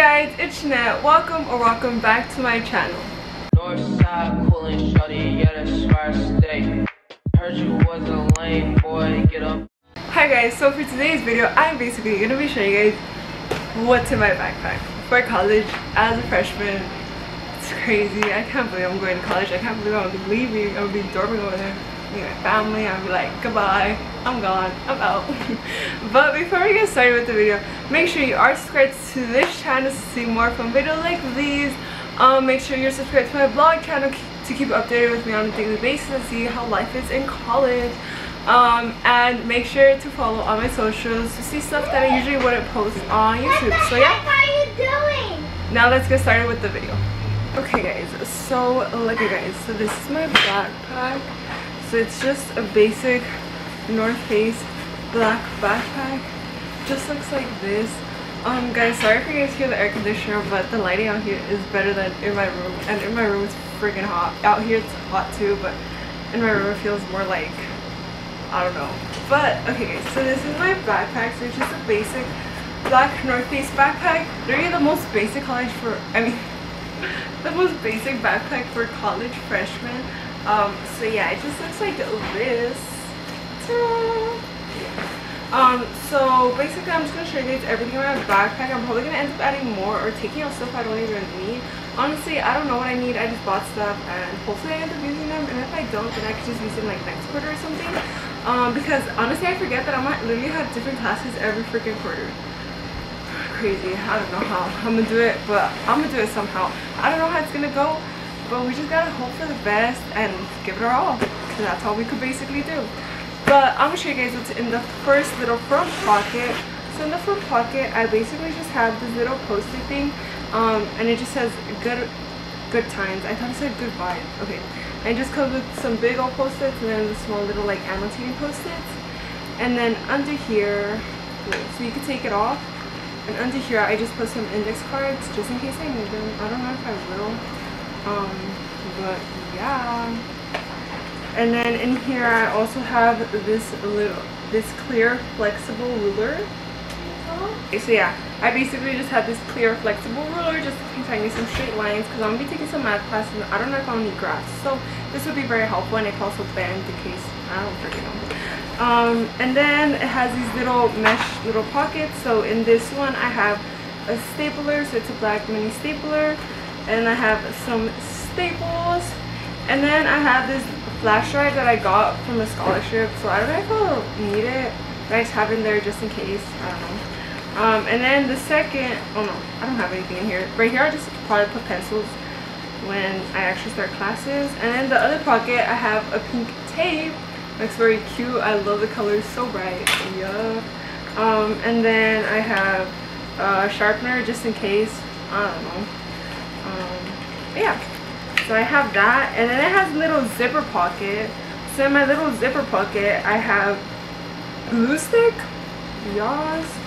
guys, it's Jannett. Welcome or welcome back to my channel. Northside coolin' shawty, yeah, that's where I stay. Heard you was a lame boy, get up. Hi guys, so for today's video, I'm basically going to be showing you guys what's in my backpack for college as a freshman. It's crazy. I can't believe I'm going to college. I can't believe I'm leaving. I'm gonna be dorming over there. Meet my family. I'll be like, goodbye. I'm gone. I'm out. but before we get started with the video, make sure you are subscribed to this channel to see more from videos like these. Um, make sure you're subscribed to my vlog channel to keep updated with me on a daily basis and see how life is in college. Um, and make sure to follow all my socials to see stuff that I usually wouldn't post on YouTube. So yeah. What are you doing? Now let's get started with the video. Okay guys, so look at guys, so this is my backpack. So it's just a basic North Face black backpack. Just looks like this. Um guys, sorry if you guys hear the air conditioner, but the lighting out here is better than in my room. And in my room it's freaking hot. Out here it's hot too, but in my room it feels more like I don't know. But okay so this is my backpack. So it's just a basic black North Face backpack. Literally the most basic college for I mean the most basic backpack for college freshmen. Um, so yeah, it just looks like this. Um, so basically I'm just gonna show you guys everything in my backpack. I'm probably gonna end up adding more or taking out stuff I don't even need. Honestly, I don't know what I need. I just bought stuff and hopefully I end up using them. And if I don't, then I could just use them like next quarter or something. Um, because honestly I forget that I might literally have different classes every freaking quarter crazy. I don't know how I'm gonna do it, but I'm gonna do it somehow. I don't know how it's gonna go, but we just gotta hope for the best and give it our all. Cause that's all we could basically do. But I'm gonna show you guys what's in the first little front pocket. So in the front pocket, I basically just have this little post-it thing, um, and it just says good, good times. I thought it said goodbye. Okay, and it just comes with some big old post-its and then the small little like annotating post-its. And then under here, so you can take it off and under here I just put some index cards just in case I need them. I don't know if I will. Um, but yeah. And then in here I also have this little this clear flexible ruler. So yeah, I basically just have this clear flexible ruler just in case I need some straight lines because I'm gonna be taking some math classes and I don't know if I'll need graphs. So this would be very helpful and it can also bend in case I don't freaking know. Um, and then it has these little mesh little pockets so in this one I have a stapler so it's a black mini stapler and I have some staples. And then I have this flash drive that I got from a scholarship. So I don't know if I'll need it but I just have it in there just in case I don't know. Um, and then the second oh no I don't have anything in here. Right here I just probably put pencils when I actually start classes. And then the other pocket I have a pink tape. Looks very cute. I love the colors so bright. Yeah. Um, and then i have a sharpener just in case. I don't know yeah so i have that and then it has a little zipper pocket so in my little zipper pocket i have glue stick yes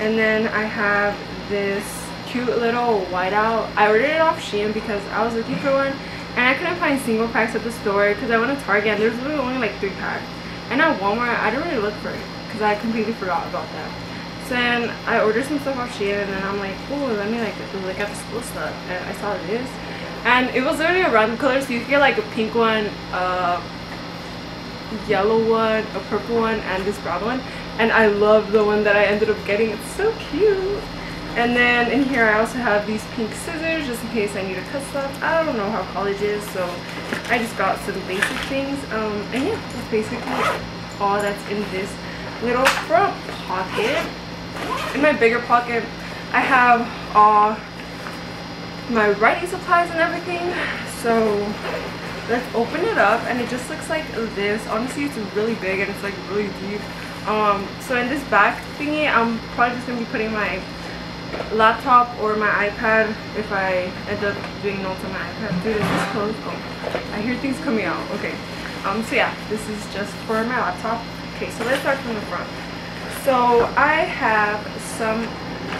and then i have this cute little whiteout i ordered it off shein because i was looking for one and I couldn't find single packs at the store because I went to Target and there's literally only like three packs. And at Walmart, I didn't really look for it because I completely forgot about that. So then I ordered some stuff off Shein and then I'm like, oh, let me like look at the school stuff. And I saw this. And it was literally a random color, so you get like a pink one, a yellow one, a purple one, and this brown one. And I love the one that I ended up getting. It's so cute. And then in here I also have these pink scissors just in case I need to cut stuff. I don't know how college is, so I just got some basic things. Um, and yeah, that's basically all that's in this little front pocket. In my bigger pocket, I have all my writing supplies and everything. So let's open it up and it just looks like this. Honestly, it's really big and it's like really deep. Um, so in this back thingy, I'm probably just going to be putting my laptop or my iPad if I end up doing notes on my iPad. Dude, is this closed? Oh, I hear things coming out. Okay. Um, so yeah, this is just for my laptop. Okay, so let's start from the front. So I have some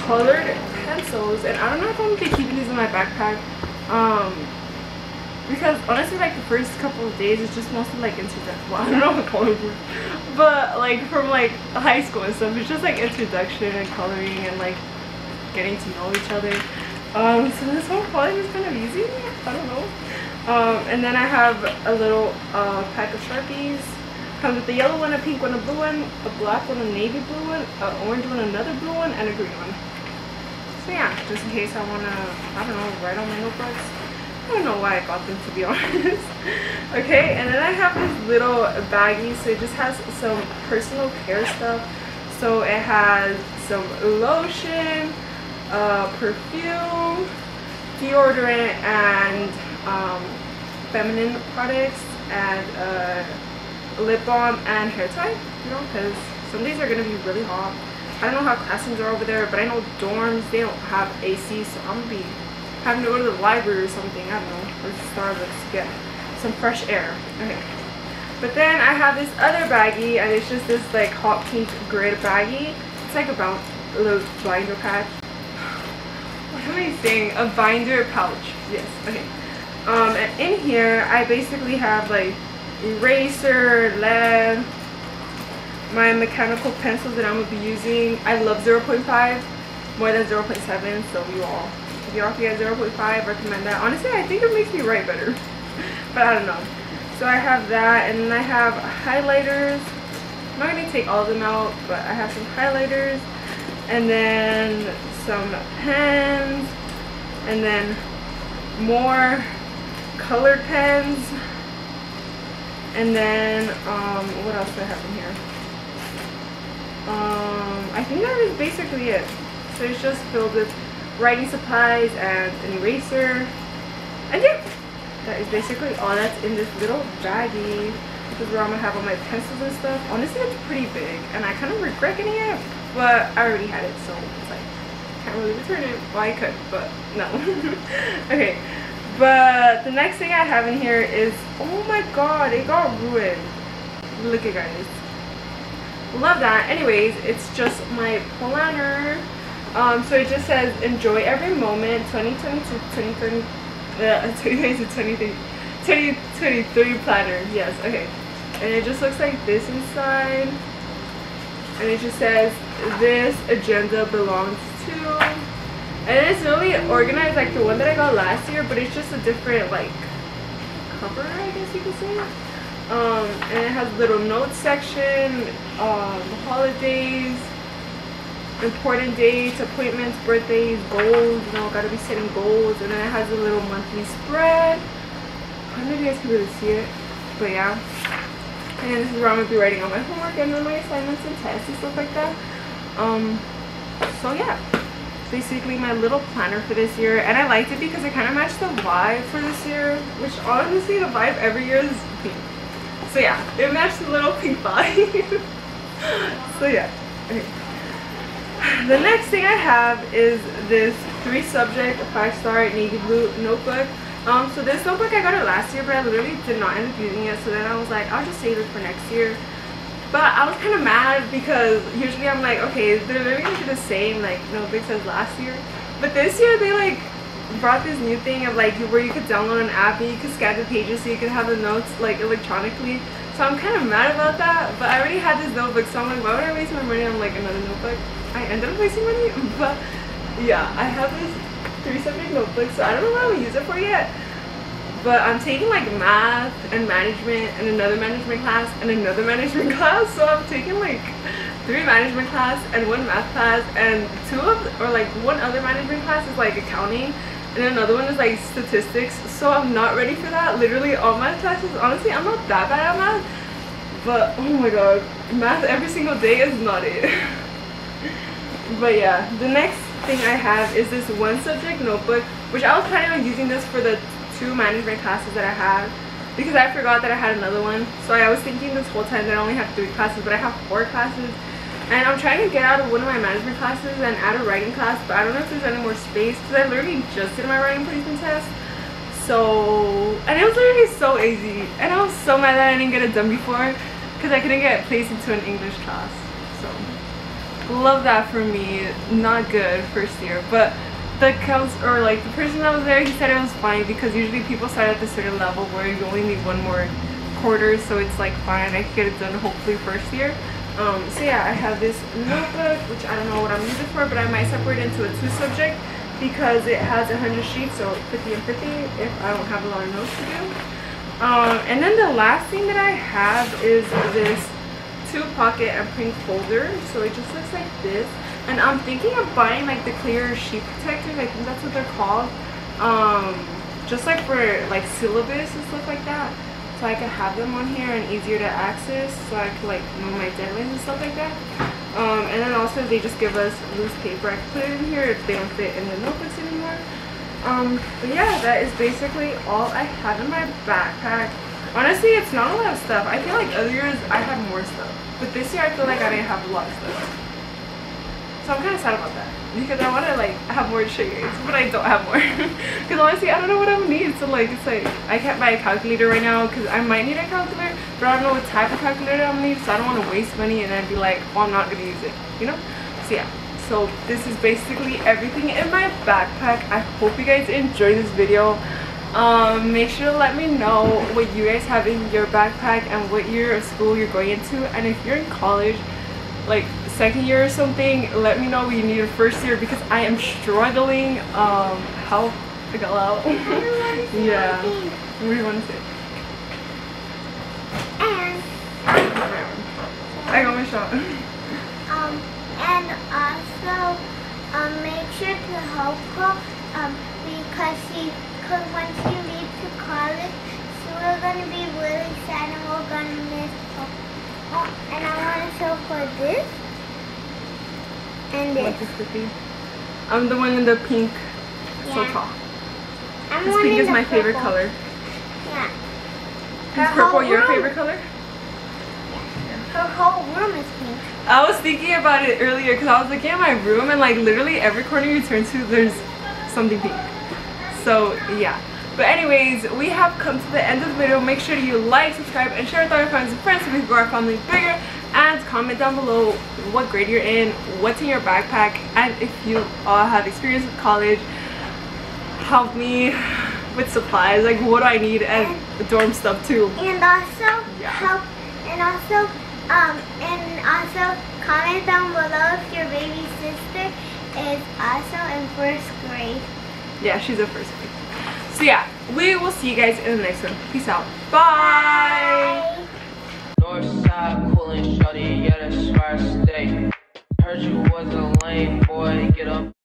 colored pencils, and I don't know if I'm gonna be keeping these in my backpack. Um, because honestly, like the first couple of days, it's just mostly like introduction. Well, I don't know what color but like from like high school and stuff, it's just like introduction and coloring and like getting to know each other. Um, so this whole project is kind of easy. I don't know. Um, and then I have a little uh, pack of Sharpies. Comes with a yellow one, a pink one, a blue one, a black one, a navy blue one, an orange one, another blue one, and a green one. So yeah, just in case I want to, I don't know, write on my notebooks. I don't know why I got them to be honest. okay, and then I have this little baggie. So it just has some personal care stuff. So it has some lotion, uh, perfume, deodorant, and um, feminine products, and uh, lip balm and hair tie, you know, because some days are going to be really hot. I don't know how classrooms are over there, but I know dorms, they don't have AC, so I'm to be having to go to the library or something, I don't know, or Starbucks to get some fresh air. Okay. But then I have this other baggie, and it's just this like hot pink grid baggie. It's like a, a little binder patch. What am I saying? A binder pouch. Yes, okay. Um, and in here, I basically have like eraser, lead, my mechanical pencils that I'm going to be using. I love 0.5 more than 0.7, so you all, if you all can get 0.5, recommend that. Honestly, I think it makes me write better, but I don't know. So I have that, and then I have highlighters. I'm not going to take all of them out, but I have some highlighters, and then some pens, and then more colored pens, and then, um, what else do I have in here? Um, I think that is basically it. So it's just filled with writing supplies and an eraser. And yeah, that is basically all that's in this little baggie. This is where I'm gonna have all my pencils and stuff. Honestly, it's pretty big, and I kind of regret getting it, but I already had it, so it's like, can't really return it. Well, I could, but no. okay, but the next thing I have in here is, oh my god, it got ruined. Look at guys. Love that. Anyways, it's just my planner. Um, so it just says, enjoy every moment, 2020 to 2030, uh, 2020 to 2030, 2023 planner. Yes, okay. And it just looks like this inside. And it just says, this agenda belongs to and it's really organized like the one that I got last year, but it's just a different like cover, I guess you could say. Um, and it has a little notes section, um, holidays, important dates, appointments, birthdays, goals, you know, gotta be setting goals. And then it has a little monthly spread. I don't know if you guys can really see it, but yeah. And this is where I'm gonna be writing all my homework and then my assignments and tests and stuff like that. Um, so yeah basically my little planner for this year and I liked it because it kind of matched the vibe for this year which honestly the vibe every year is pink so yeah it matched the little pink body. so yeah okay. the next thing I have is this three subject five star navy blue notebook um so this notebook I got it last year but I literally did not end up using it so then I was like I'll just save it for next year but I was kind of mad because usually I'm like, okay, they're literally gonna the same like notebooks as last year. But this year they like brought this new thing of like where you could download an app and you could scan the pages so you could have the notes like electronically. So I'm kind of mad about that. But I already had this notebook, so I'm like, why would I waste my money on like another notebook? I ended up wasting money, but yeah, I have this three subject notebook, so I don't know what I'll use it for yet but I'm taking like math and management and another management class and another management class so I'm taking like three management class and one math class and two of or like one other management class is like accounting and another one is like statistics so I'm not ready for that literally all my classes honestly I'm not that bad at math but oh my god math every single day is not it but yeah the next thing I have is this one subject notebook which I was planning on using this for the two management classes that I have because I forgot that I had another one. So I was thinking this whole time that I only have three classes, but I have four classes. And I'm trying to get out of one of my management classes and add a writing class, but I don't know if there's any more space because I literally just did my writing placement test. So, and it was literally so easy. And I was so mad that I didn't get it done before because I couldn't get placed into an English class. So, love that for me. Not good first year, but the counts or like the person that was there he said it was fine because usually people start at a certain level where you only need one more quarter so it's like fine I could get it done hopefully first year Um, so yeah, I have this notebook, which I don't know what I'm using for, but I might separate it into a two subject because it has 100 sheets, so 50 and 50 if I don't have a lot of notes to do. Um, and then the last thing that I have is this two pocket and print folder. So it just looks like this. And I'm thinking of buying like the clear sheet protectors. I think that's what they're called. Um, just like for like syllabus and stuff like that so I can have them on here and easier to access so I can like know my deadlines and stuff like that. Um, and then also they just give us loose paper. I can put it in here if they don't fit in the notebooks anymore. Um, but yeah, that is basically all I have in my backpack. Honestly, it's not a lot of stuff. I feel like other years I had more stuff. But this year I feel like I didn't have a lot of stuff. So I'm kind of sad about that because I want to like have more shades, but I don't have more. Because honestly, I don't know what I would need. So like, it's like I can't buy a calculator right now because I might need a calculator, but I don't know what type of calculator I'm gonna need. So I don't want to waste money and then be like, oh, I'm not gonna use it. You know? So yeah. So this is basically everything in my backpack. I hope you guys enjoy this video. Um, make sure to let me know what you guys have in your backpack and what year of school you're going into. And if you're in college, like second year or something, let me know what you need a first year because I am struggling. Um, help figure out. yeah. What do you want to say? And I got my shot. um and also um make sure to help her um because she cause when she leaves to college she we're gonna be really sad and we're gonna miss her. Oh, and I want to show her this and What this. the? I'm the one in the pink. So tall. I'm This pink is my favorite color. Yeah. Is purple your room- favorite color? Her whole room is pink. I was thinking about it earlier because I was looking at my room and like literally every corner you turn to there's something pink. So yeah. But anyways, we have come to the end of the video. Make sure you like, subscribe, and share with all your friends and friends so we can grow our family bigger. And comment down below what grade you're in, what's in your backpack, and if you all have experience with college, help me with supplies. Like what do I need and dorm stuff too. And also Yeah. help and also um and also comment down below if your baby sister is also in first grade. Yeah, she's a first grade. So yeah, we will see you guys in the next one. Peace out. Bye. North side, coolin' shorty, yeah, that's where I stay. Heard you was a lame boy, get up.